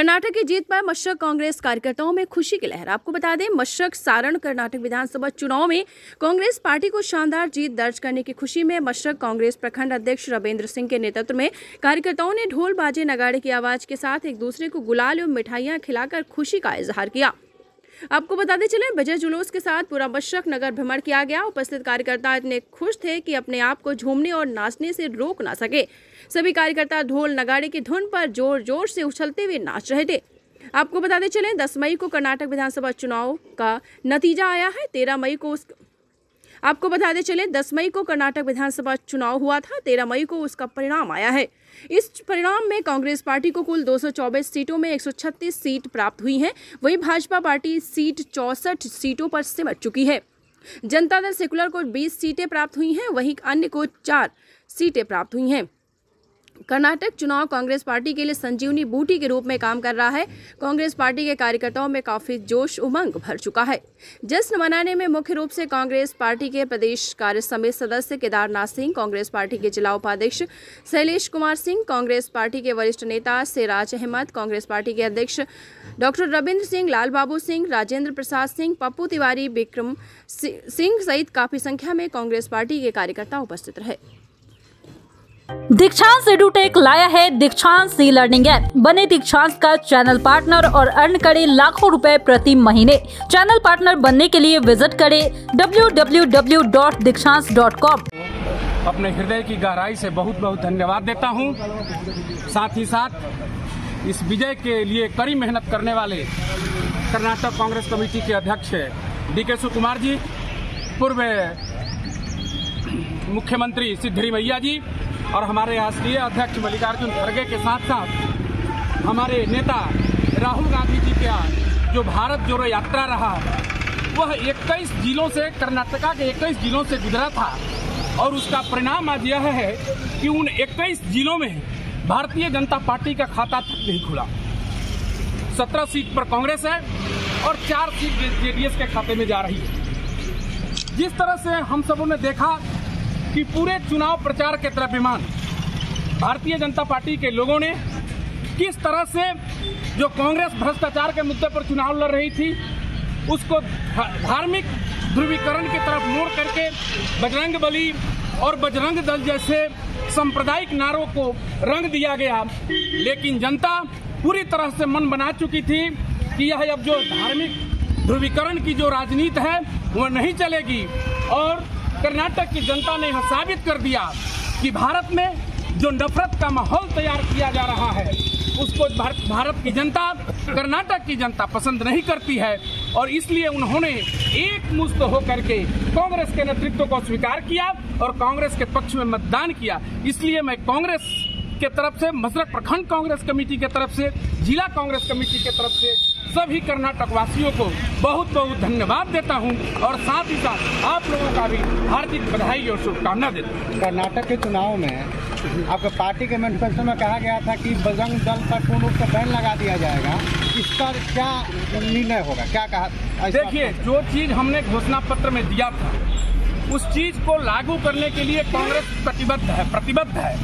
कर्नाटक की जीत पर मशरक कांग्रेस कार्यकर्ताओं में खुशी की लहर। आपको बता दें, मशरक सारण कर्नाटक विधानसभा चुनाव में कांग्रेस पार्टी को शानदार जीत दर्ज करने की खुशी में मशरक कांग्रेस प्रखंड अध्यक्ष रविंद्र सिंह के नेतृत्व में कार्यकर्ताओं ने ढोल बाजे नगाड़े की आवाज़ के साथ एक दूसरे को गुलाल एवं मिठाइयाँ खिलाकर खुशी का इजहार किया। आपको बताते चले विजय जुलूस के साथ पूरा मशरक नगर भ्रमण किया गया। उपस्थित कार्यकर्ता इतने खुश थे कि अपने आप को झूमने और नाचने से रोक ना सके। सभी कार्यकर्ता ढोल नगाड़े की धुन पर ज़ोर ज़ोर से उछलते हुए नाच रहे थे। आपको बताते चले 10 मई को कर्नाटक विधानसभा चुनाव का नतीजा आया है। 13 मई को उस आपको बता दें, चले 10 मई को कर्नाटक विधानसभा चुनाव हुआ था 13 मई को उसका परिणाम आया है। इस परिणाम में कांग्रेस पार्टी को कुल 224 सीटों में 136 सीट प्राप्त हुई हैं। वहीं भाजपा पार्टी सीट चौसठ सीटों पर सिमट चुकी है। जनता दल सेकुलर को 20 सीटें प्राप्त हुई हैं, वहीं अन्य को चार सीटें प्राप्त हुई हैं। कर्नाटक चुनाव कांग्रेस पार्टी के लिए संजीवनी बूटी के रूप में काम कर रहा है। कांग्रेस पार्टी के कार्यकर्ताओं में काफ़ी जोश उमंग भर चुका है। जश्न मनाने में मुख्य रूप से कांग्रेस पार्टी के प्रदेश कार्य समिति सदस्य केदारनाथ सिंह, कांग्रेस पार्टी के जिला उपाध्यक्ष शैलेश कुमार सिंह, कांग्रेस पार्टी के वरिष्ठ नेता सिराज अहमद, कांग्रेस पार्टी के अध्यक्ष डॉक्टर रविन्द्र सिंह लाल बाबू सिंह, राजेंद्र प्रसाद सिंह, पप्पू तिवारी, विक्रम सिंह सहित काफ़ी संख्या में कांग्रेस पार्टी के कार्यकर्ता उपस्थित रहे। दीक्षांत एडुटेक लाया है दीक्षांत सी लर्निंग ऐप। बने दीक्षांत का चैनल पार्टनर और अर्न करे लाखों रुपए प्रति महीने। चैनल पार्टनर बनने के लिए विज़िट करें www.दीक्षांत.com अपने हृदय की गहराई से बहुत बहुत धन्यवाद देता हूँ। साथ ही साथ इस विजय के लिए कड़ी मेहनत करने वाले कर्नाटक कांग्रेस कमेटी के अध्यक्ष डी के सुकुमार जी, पूर्व मुख्यमंत्री सिद्धरी मैया जी और हमारे राष्ट्रीय अध्यक्ष मल्लिकार्जुन खड़गे के साथ साथ हमारे नेता राहुल गांधी जी का जो भारत जोड़ो यात्रा रहा, वह 21 जिलों से, कर्नाटका के 21 जिलों से गुजरा था। और उसका परिणाम आज यह है कि उन 21 जिलों में भारतीय जनता पार्टी का खाता तक नहीं खुला। 17 सीट पर कांग्रेस है और चार सीट जेडीएस के खाते में जा रही है। जिस तरह से हम सबों ने देखा कि पूरे चुनाव प्रचार के द्रव्यमान भारतीय जनता पार्टी के लोगों ने किस तरह से जो कांग्रेस भ्रष्टाचार के मुद्दे पर चुनाव लड़ रही थी, उसको धार्मिक ध्रुवीकरण की तरफ़ मोड़ करके बजरंग बली और बजरंग दल जैसे सांप्रदायिक नारों को रंग दिया गया। लेकिन जनता पूरी तरह से मन बना चुकी थी कि यह अब जो धार्मिक ध्रुवीकरण की जो राजनीति है, वह नहीं चलेगी और कर्नाटक की जनता ने यह साबित कर दिया कि भारत में जो नफरत का माहौल तैयार किया जा रहा है, उसको भारत की जनता, कर्नाटक की जनता पसंद नहीं करती है। और इसलिए उन्होंने एक मुस्त होकर के कांग्रेस के नेतृत्व को स्वीकार किया और कांग्रेस के पक्ष में मतदान किया। इसलिए मैं कांग्रेस के तरफ़ से मसरक प्रखंड कांग्रेस कमेटी के तरफ़ से जिला कांग्रेस कमेटी के तरफ़ से सभी कर्नाटक वासियों को बहुत बहुत धन्यवाद देता हूँ और साथ ही साथ आप लोगों का भी हार्दिक बधाई और शुभकामना देता हूँ। कर्नाटक के चुनाव में आपके पार्टी के मैनिफेस्टो में कहा गया था कि बजरंग दल पर पूर्ण रूप से बैन लगा दिया जाएगा। इस पर क्या निर्णय होगा? क्या कहा देखिए जो चीज़ हमने घोषणा पत्र में दिया था उस चीज़ को लागू करने के लिए कांग्रेस प्रतिबद्ध है प्रतिबद्ध है।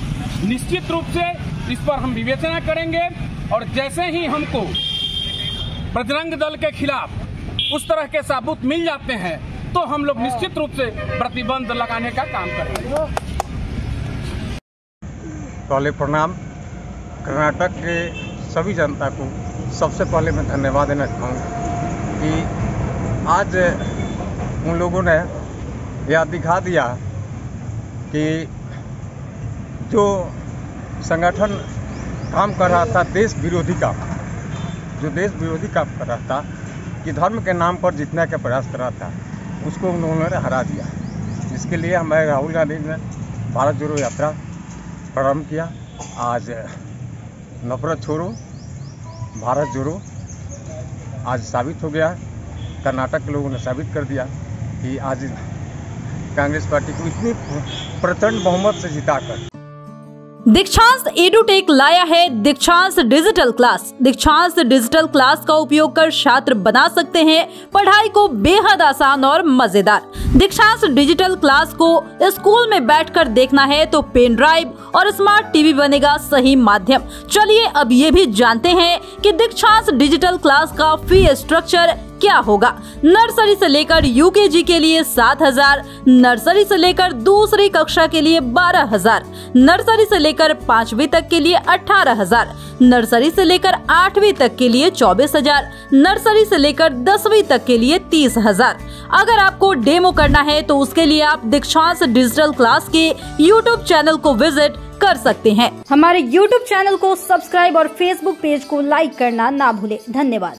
निश्चित रूप से इस पर हम विवेचना करेंगे और जैसे ही हमको बजरंग दल के खिलाफ उस तरह के साबुत मिल जाते हैं तो हम लोग निश्चित रूप से प्रतिबंध लगाने का काम करेंगे। पहले प्रणाम। कर्नाटक के सभी जनता को सबसे पहले मैं धन्यवाद देना चाहूँगा कि आज उन लोगों ने यह दिखा दिया कि जो संगठन काम कर रहा था देश विरोधी का, जो देश विरोधी काम कर रहा था, कि धर्म के नाम पर जीतने का प्रयास कर रहा था, उसको उन्होंने हरा दिया। जिसके लिए हमारे राहुल गांधी ने भारत जोड़ो यात्रा प्रारंभ किया। आज नफरत छोड़ो, भारत जोड़ो। आज साबित हो गया, कर्नाटक के लोगों ने साबित कर दिया कि आज कांग्रेस पार्टी को इतनी प्रचंड बहुमत से जिताकर। दीक्षांत एडुटेक लाया है Dikshant digital class. Dikshant digital class का उपयोग कर छात्र बना सकते हैं, पढ़ाई को बेहद आसान और मज़ेदार। दीक्षांत डिजिटल क्लास को स्कूल में बैठकर देखना है तो पेन ड्राइव और स्मार्ट टीवी बनेगा सही माध्यम। चलिए अब ये भी जानते हैं कि दीक्षांत डिजिटल क्लास का फ़ी स्ट्रक्चर क्या होगा? नर्सरी से लेकर यूकेजी के लिए सात हज़ार, नर्सरी से लेकर दूसरी कक्षा के लिए बारह हज़ार, नर्सरी से लेकर पाँचवी तक के लिए अठारह हज़ार, नर्सरी से लेकर आठवीं तक के लिए चौबीस हज़ार, नर्सरी से लेकर दसवीं तक के लिए तीस हज़ार। अगर आपको डेमो करना है तो उसके लिए आप दीक्षांत डिजिटल क्लास के यूट्यूब चैनल को विज़िट कर सकते हैं। हमारे यूट्यूब चैनल को सब्सक्राइब और फेसबुक पेज को लाइक करना ना भूले। धन्यवाद।